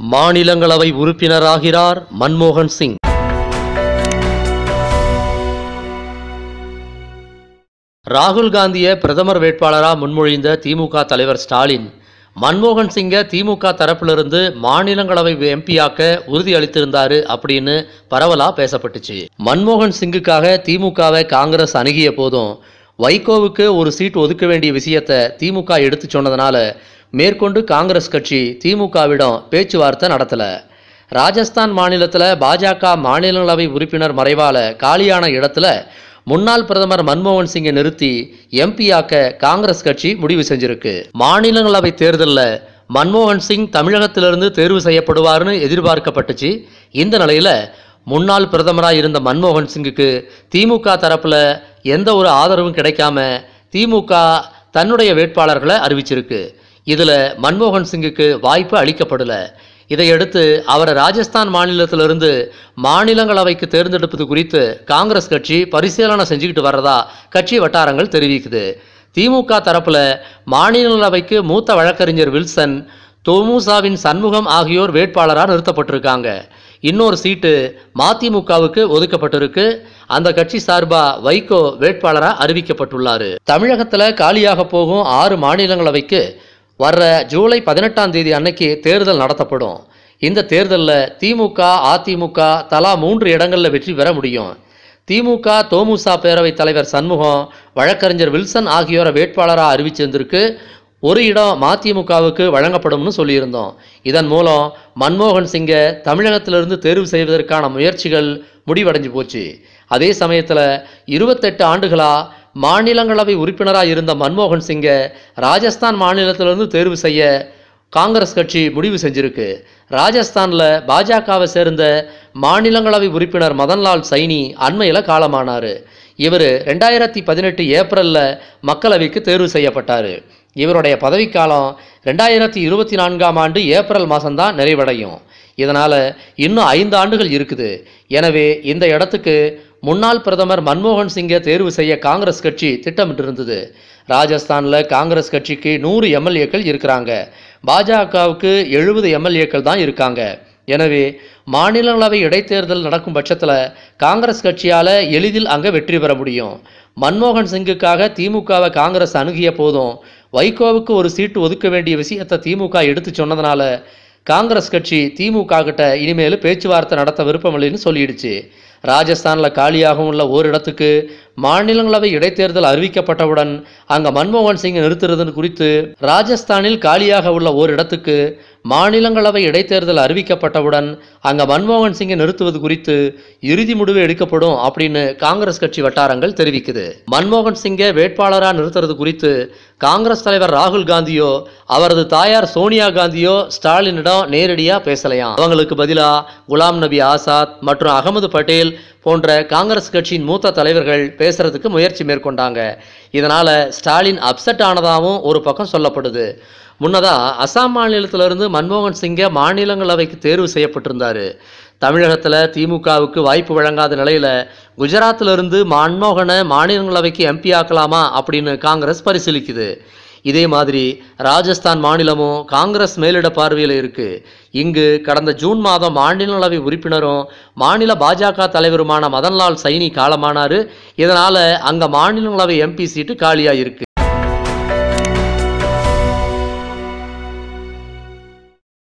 மாநிலங்களவை உறுப்பினராகிறார் மன்மோகன் சிங். ராகுல் காந்தியை பிரதமர் வேட்பாளராக முன்மொழிந்த திமுக தலைவர் ஸ்டாலின் மன்மோகன் சிங்கை திமுக தரப்பிலிருந்து மாநிலங்களவை எம்பியாக்க உறுதி அளித்திருந்தாரு அப்படின்னு பரவலாக பேசப்பட்டுச்சு. மன்மோகன் சிங்குக்காக திமுகவை காங்கிரஸ் அணுகிய போதும் வைகோவுக்கு ஒரு சீட் ஒதுக்க வேண்டிய விஷயத்தை திமுக எடுத்து சொன்னதுனால மேற்கொண்டு காங்கிரஸ் கட்சி திமுகவிடம் பேச்சுவார்த்தை நடத்தலை. ராஜஸ்தான் மாநிலத்தில் பாஜக மாநிலங்களவை உறுப்பினர் மறைவால் காலியான இடத்துல முன்னாள் பிரதமர் மன்மோகன் சிங்கை நிறுத்தி எம்பியாக்க காங்கிரஸ் கட்சி முடிவு செஞ்சிருக்கு. மாநிலங்களவை தேர்தலில் மன்மோகன் சிங் தமிழகத்திலிருந்து தேர்வு செய்யப்படுவார்னு எதிர்பார்க்கப்பட்டுச்சு. இந்த நிலையில் முன்னாள் பிரதமராக இருந்த மன்மோகன் சிங்குக்கு திமுக தரப்பில் எந்த ஒரு ஆதரவும் கிடைக்காம திமுக தன்னுடைய வேட்பாளர்களை அறிவிச்சிருக்கு. இதில் மன்மோகன் சிங்குக்கு வாய்ப்பு அளிக்கப்படலை. இதையடுத்து அவரை ராஜஸ்தான் மாநிலத்திலிருந்து மாநிலங்களவைக்கு தேர்ந்தெடுப்பது குறித்து காங்கிரஸ் கட்சி பரிசீலனை செஞ்சுக்கிட்டு வர்றதா கட்சி வட்டாரங்கள் தெரிவிக்குது. திமுக தரப்பில் மாநிலங்களவைக்கு மூத்த வழக்கறிஞர் வில்சன் தொமுசாவின் சண்முகம் ஆகியோர் வேட்பாளராக நிறுத்தப்பட்டிருக்காங்க. இன்னொரு சீட்டு மதிமுகவுக்கு ஒதுக்கப்பட்டிருக்கு. அந்த கட்சி சார்பாக வைகோ வேட்பாளராக அறிவிக்கப்பட்டுள்ளார். தமிழகத்தில் காலியாக போகும் ஆறு மாநிலங்களவைக்கு வர்ற ஜூலை பதினெட்டாம் தேதி அன்னைக்கு தேர்தல் நடத்தப்படும். இந்த தேர்தலில் திமுக அதிமுக தலா மூன்று இடங்களில் வெற்றி பெற முடியும். திமுக தோமுசா பேரவைத் தலைவர் சண்முகம் வழக்கறிஞர் வில்சன் ஆகியோரை வேட்பாளராக அறிவிச்சிருந்திருக்கு. ஒரு இடம் மதிமுகவுக்கு வழங்கப்படும்னு சொல்லியிருந்தோம். இதன் மூலம் மன்மோகன் சிங்கை தமிழகத்திலிருந்து தேர்வு செய்வதற்கான முயற்சிகள் முடிவடைஞ்சு போச்சு. அதே சமயத்தில் இருபத்தெட்டு ஆண்டுகளாக மாநிலங்களவை உறுப்பினராக இருந்த மன்மோகன் சிங்கை ராஜஸ்தான் மாநிலத்திலிருந்து தேர்வு செய்ய காங்கிரஸ் கட்சி முடிவு செஞ்சிருக்கு. ராஜஸ்தானில் பாஜகவை சேர்ந்த மாநிலங்களவை உறுப்பினர் மதன்லால் சைனி அண்மையில் காலமானார். இவர் ரெண்டாயிரத்தி பதினெட்டு ஏப்ரலில் மக்களவைக்கு தேர்வு செய்யப்பட்டார். இவருடைய பதவிக்காலம் ரெண்டாயிரத்தி இருபத்தி நான்காம் ஆண்டு ஏப்ரல் மாதம்தான் நிறைவடையும். இதனால் இன்னும் ஐந்து ஆண்டுகள் இருக்குது. எனவே இந்த இடத்துக்கு முன்னாள் பிரதமர் மன்மோகன் சிங்கை தேர்வு செய்ய காங்கிரஸ் கட்சி திட்டமிட்டிருந்தது. ராஜஸ்தானில் காங்கிரஸ் கட்சிக்கு நூறு எம்எல்ஏக்கள் இருக்கிறாங்க. பாஜகவுக்கு எழுபது எம்எல்ஏக்கள் தான் இருக்காங்க. எனவே மாநிலங்களவை இடைத்தேர்தல் நடக்கும் பட்சத்தில் காங்கிரஸ் கட்சியால் எளிதில் அங்கே வெற்றி பெற முடியும். மன்மோகன் சிங்குக்காக திமுகவை காங்கிரஸ் அணுகிய போதும் வைகோவுக்கு ஒரு சீட்டு ஒதுக்க வேண்டிய விஷயத்தை திமுக எடுத்து சொன்னதுனால காங்கிரஸ் கட்சி திமுக கிட்ட இனிமேல் பேச்சுவார்த்தை நடத்த விருப்பமில்லைன்னு சொல்லிடுச்சு. ராஜஸ்தானில் காலியாகவும் உள்ள ஓரிடத்துக்கு மாநிலங்களவை இடைத்தேர்தல் அறிவிக்கப்பட்டவுடன் அங்கே மன்மோகன் சிங் நிறுத்துறது குறித்து ராஜஸ்தானில் காலியாக உள்ள ஓரிடத்துக்கு மாநிலங்களவை இடைத்தேர்தல் அறிவிக்கப்பட்டவுடன் அங்கே மன்மோகன் சிங்கை நிறுத்துவது குறித்து இறுதி முடிவு எடுக்கப்படும் அப்படின்னு காங்கிரஸ் கட்சி வட்டாரங்கள் தெரிவிக்குது. மன்மோகன் சிங்கை வேட்பாளராக நிறுத்துறது குறித்து காங்கிரஸ் தலைவர் ராகுல் காந்தியோ அவரது தாயார் சோனியா காந்தியோ ஸ்டாலினிடம் நேரடியாக பேசலையாம். அவங்களுக்கு பதிலாக குலாம் நபி ஆசாத் மற்றும் அகமது பட்டேல் போன்ற காங்கிரஸ் கட்சியின் மூத்த தலைவர்கள் பேசுறதுக்கு முயற்சி மேற்கொண்டாங்க. இதனால ஸ்டாலின் அப்செட் ஆனதாகவும் ஒரு பக்கம் சொல்லப்படுது. முன்னதாக அசாம் மாநிலத்திலிருந்து மன்மோகன் சிங்கை மாநிலங்களவைக்கு தேர்வு செய்யப்பட்டிருந்தார். தமிழகத்தில் திமுகவுக்கு வாய்ப்பு வழங்காத நிலையில் குஜராத்திலிருந்து மன்மோகனை மாநிலங்களவைக்கு எம்பி ஆக்கலாமா அப்படின்னு காங்கிரஸ் பரிசீலிக்குது. இதே மாதிரி ராஜஸ்தான் மாநிலமும் காங்கிரஸ் மேலிட பார்வையில் இருக்கு. இங்கு கடந்த ஜூன் மாதம் மாநிலங்களவை உறுப்பினரும் மாநில பாஜக தலைவருமான மதன்லால் சைனி காலமானார். இதனால் அங்கே மாநிலங்களவை எம்பி சீட்டு காலியாக இருக்கு